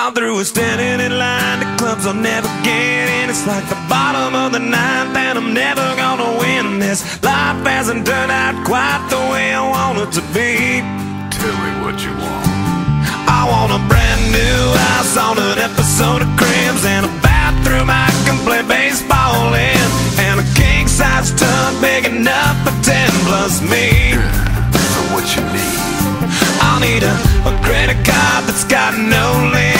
I'm through with standing in line to clubs I'll never get in. It's like the bottom of the ninth, and I'm never gonna win this. Life hasn't turned out quite the way I want it to be. Tell me what you want. I want a brand new house on an episode of Cribs and a bathroom I can play baseball in, and a king size tub big enough for ten plus me. So what you need? I'll need a, a credit card that's got no limit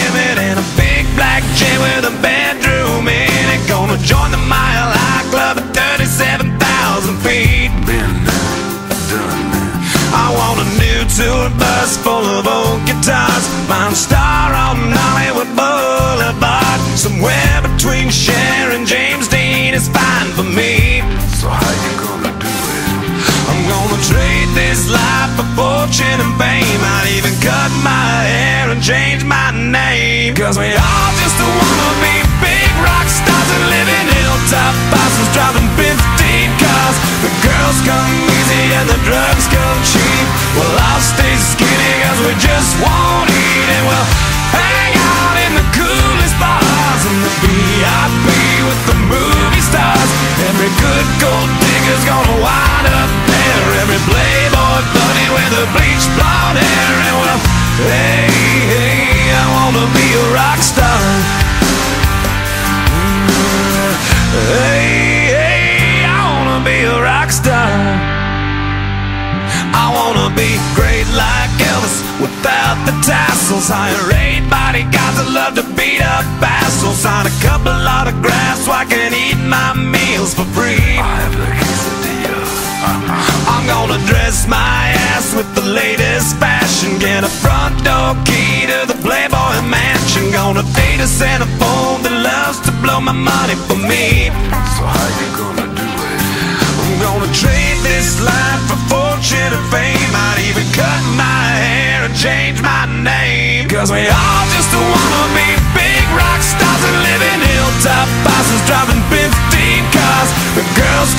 tour bus full of old guitars. Mine star on Hollywood Boulevard. Somewhere between Cher and James Dean is fine for me. So how you gonna do it? I'm gonna trade this life for fortune and fame. I'd even cut my hair and change my name. Cause we all just wanna be we just won't eat and we'll hang out in the coolest bars and the VIP with the movie stars. Every good gold digger's gonna wind up there. Every playboy bunny with a bleached blonde hair. And well, hey, hey, I wanna be a rock star. Elvis without the tassels. Hire eight bodyguards that love to beat up assholes. Sign a couple autographs so I can eat my meals for free. I have the quesadilla. I'm gonna dress my ass with the latest fashion. Get a front door key to the Playboy Mansion. Gonna date a Santa phone that loves to blow my money for me. So how you gonna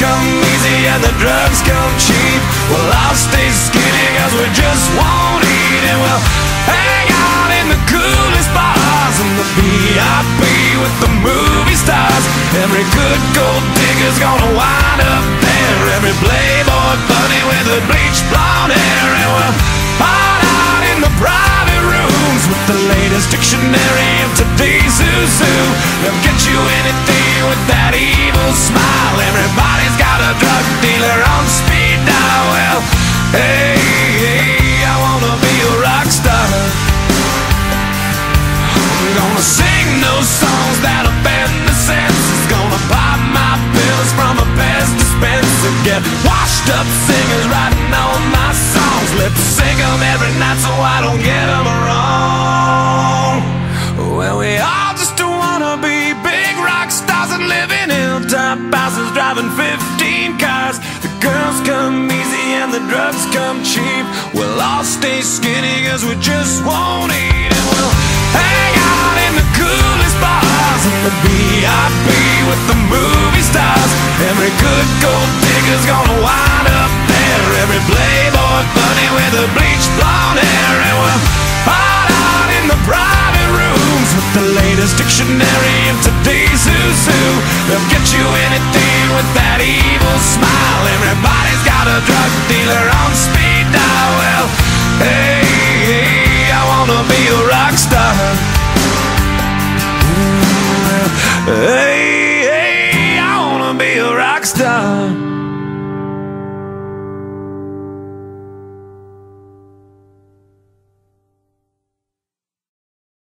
come easy and the drugs come cheap. Well, I'll stay skinny cause we just won't eat and we'll hang out in the coolest bars and the VIP with the movie stars. Every good gold digger's gonna wind up there. Every playboy bunny with a bleached blonde hair. And we'll hide out in the private rooms with the latest dictionary of today's who's who. Get washed up singers writing all my songs. Lip sync 'em every night so I don't get 'em wrong. Well, we all just wanna be big rock stars and live in hilltop houses driving 15 cars. The girls come easy and the drugs come cheap. We'll all stay skinny cause we just won't eat and we'll hang out in the coolest bars and the VIP with the movie dictionary of today's who's who. They'll get you anything with that evil